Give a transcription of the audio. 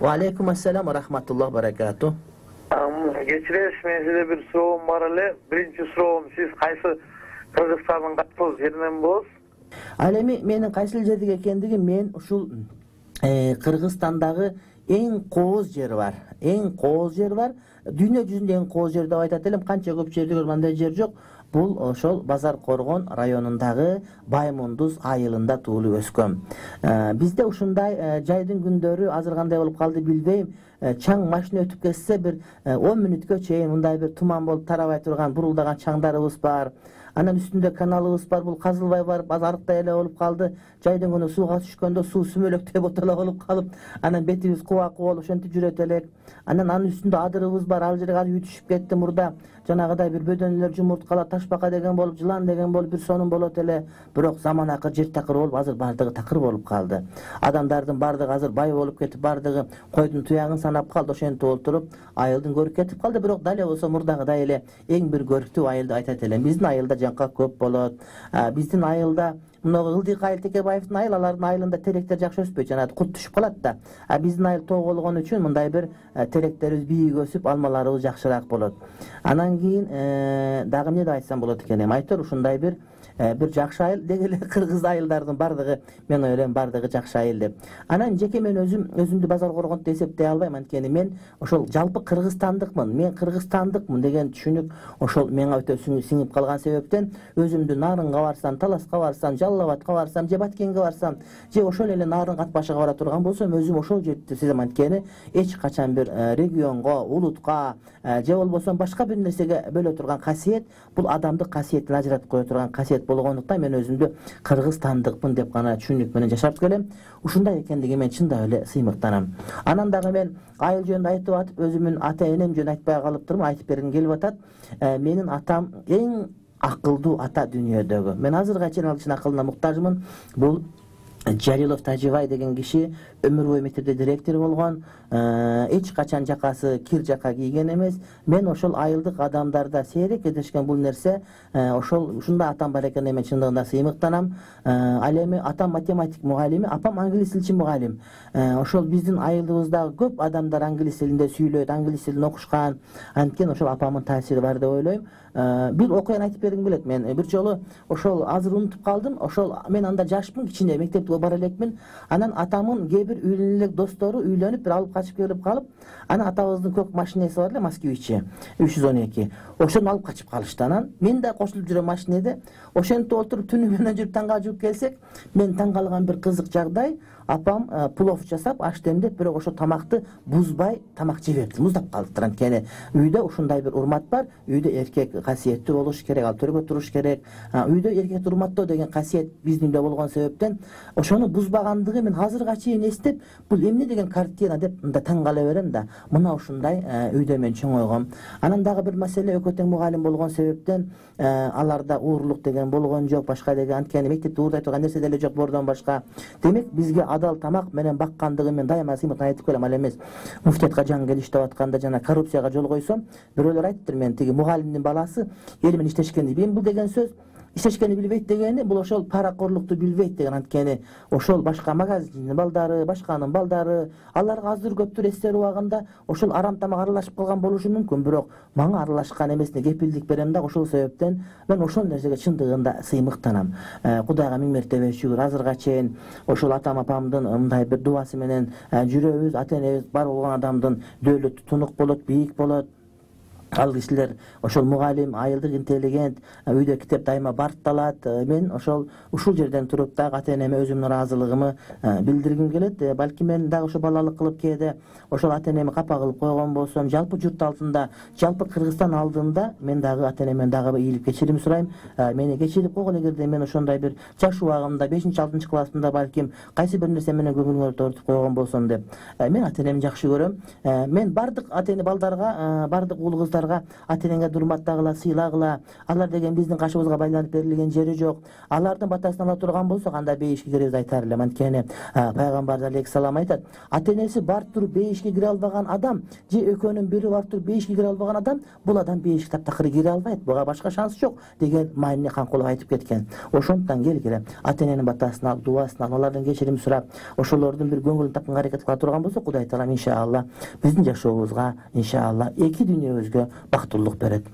va alaykum assalom va rahmatulloh barakatuh. Kechirasiz men sizga bir биринчи суроогум сиз кайсы кыргызстандын катуу жеринен болосуз ал эми менин кайсыл жердеги экендигим мен кыргызстандагы эң кооз жер бар. Эң кооз жер бар. Дүйнө жүзүндө эң кооз жер деп айтат элем. Канча көп жерде көрдүм андай жер жок. Бул ошол базар коргон районундагы баймундуз айылында туулуп өскөм э, бизде ушундай э, жайдын күндөрү азыр кандай болуп калды билбейм. э, чаң машина өтүп кетсе бир он мүнөткө чейин мындай бир туман болуп тарабай турган бурулдаган чаңдарыбыз бар. Анан үстүндө каналыбыз бар бул казылбай барып азыр арыктай эле болуп калды. Жайдын күнү сууга түшкөндө суу сүмөлөктөй бото болуп калып анан бетибиз кубак болуп ошентип жүрөт элек. Анан анын үстүндө адырыбыз бар ал жерге азыр үй түшүп кетти мурда. Жанагыдай бир бөдөнөлөр жумурткалар ташбака деген болуп жылан деген болуп бир сонун болот эле. Бирок заман акыр жер такыр болуп азыр баардыгы такыр болуп калды. Адамдардын баардыгы азыр бай болуп кетип баардыгы койдун туягын санап калды ошентип олтуруп айылдын көркү кетип калды бирок дал эле болсо мурдагыдай эле эң бир көрктүү айыл деп айтат элем биздин айылда жаңкак көп болот биздин айылда мынагу ылдыйк айыл текебаевдин айыл алардын айылында теректер жакшы өспөйт жанагы кут түшүп калат да. А биздин айыл тоо болгон үчүн мындай бир теректерибиз бийик өсүп алмаларыбыз жакшыраак болот анан кийин дагы эмне деп айтсам болот экен эми айтор ушундай бир бир жакшы айыл деги эле кыргыз айылдардын баардыгы мен ойлойм баардыгы жакшы айыл деп. Анан жеке мен өзүм өзүмдү базар коргондо деп эсептей албайм анткени мен ошол жалпы кыргызстандыкмын мен кыргызстандыкмын деген түшүнүк ошол мага өтө сиңип калган себептен өзүмдү нарынга барсам таласка барсам жалал абадка барсам же баткенге барсам же ошол эле нарын кат башыга бара турган болсом өзүм ошол жерди сезем анткени эч качан бир э, регионго улутка э, же болбосо башка бир нерсеге бөлө турган касиет бул адамдык касиетин ажыратып кое турган касиет болгондуктан мен өзүмдү кыргызстандыкмын деп гана түшүнүк менен жашап келем. Ушундай экендигине мен чындап эле сыймыктанам анан дагы мен айыл жөнүндө айтып атып өзүмдүн ата энем жөнүндө айтпай калыптырмын айтып бергим келип атат менин атам эң акылдуу ата дүйнөдөгү мен азыркыга чейин ал кишинин акылына муктажмын бул жалилов тажибай деген киши өмүр бою мектепте директор болгон э, эч качан жакасы кир жака кийген эмес мен ошол айылдык адамдарда сейрек кездешкен бул нерсе э, ошол ушундай атам бар экенине мен чындыгында сыймыктанам э, ал эми атам математик мугалими апам англис тилчи мугалим ошол биздин айылыбыздагы көп адамдар англис тилинде сүйлөйт англис тилин окушкан анткени ошол апамдын таасири бар деп ойлойм бир окуяны айтып бергим келет мен бир жолу ошол азыр унутуп калдым ошол мен анда жашмын кичине мектепке бара элекмин анан атамдын кээ бир үйлөнө элек достору үйлөнүп бир алып качып келип калып анан атабыздын көк машинеси бар эле москвичи үч жүз он эки ошону алып качып калышты анан мен да кошулуп жүрөм машинеде ошентип олтуруп түнү менен жүрүп таңга жууп келсек мен таң калган бир кызык жагдай апам плов жасап аш демдеп бирок ошол тамакты бузбай тамак жебептир муздап калыптыр анткени үйдө ушундай бир урмат бар үйдө эркек касиеттүү болуш керек ал төргө туруш керек үйдө эркекти урматтоо деген касиет биздин үйдө болгон себептен ошону бузбагандыгы мен азыркыга чейин эстеп бул эмне деген картина деп мындай таң кала берем да мына ушундай үйдө мен чоңойгом анан дагы бир маселе экөө тең мугалим болгон себептен аларда уурулук деген болгон жок башка деген анткени мектепте уурдай турган нерсе деле жок боордон башка демек бизге адал тамак менен баккандыгын мен дайыма сыймыктан айтып келем ал эмес муфтиятка жаңы келип иштеп атканда жана коррупцияга жол койсом бирөөлөр айтыптыр мен тиги мугалимдин баласы эл менен иштешкенди билбейм бул деген сөз иштешкени билбейт дегени бул ошол паракорлукту билбейт деген анткени ошол башка магазиндин балдары башканын балдары аларга аздыр көптүр эстер убагында ошол арам тамак аралашып калган болушу мүмкүн. Бирок мага аралашкан эмесине кепилдик берем да ошол себептен мен ошол нерсеге чындыгында сыймыктанам. Э, кудайга миң мертебе шүгүр. Азыркыга чейин ошол атам апамдын мындай бир дубасы менен э, жүрөбүз ата энебиз бар болгон адамдын дөөлөтү тунук болот бийик болот. Ал кишилер ошол мугалим айылдык интеллигент үйдө китеп дайыма баркталат мен ошол ушул жерден туруп дагы ата энеме өзүмдүн ыраазылыгымы билдиргим келет балким мен дагы ошо балалык кылып кээде ошол ата энеми капа кылып койгон болсом жалпы журт алдында жалпы кыргызстан алдында мен дагы ата энемден дагы бир ийгилик кечирим сурайм мени кечирип койгон эгерде мен ошондой бир жаш убагымда бешинчи алтынчы классымда балким кайсы бир нерсе менен көңүлүңөрдү оорутуп койгон болсом деп мен ата энемди жакшы көрөм мен баардык ата эне балдарга баардык уул кыздарга аларга ата энеңе урматтагыла сыйлагыла алар деген биздин кашыбызга байланып берилген жери жок алардын батасын ала турган болсок анда бейишке киребиз айтар элем анткени пайгамбарыбыз алейхисалам айтат ата энеси барып туруп бейишке кире албаган адам же экөөнүн бири барып туруп бейишке кире албаган адам бул адам бейишке таптакыр кире албайт буга башка шанс жок деген маани канкулов айтып кеткен. Ошондуктан келгиле ата эненин батасын алып дубасын алып алардан кечирим сурап ошолордун бир көңүлүн тапканга аракет кыла турган болсок кудай таалам иншалла биздин жашообузга иншалла эки дүйнөбүзгө бактылуулук берет.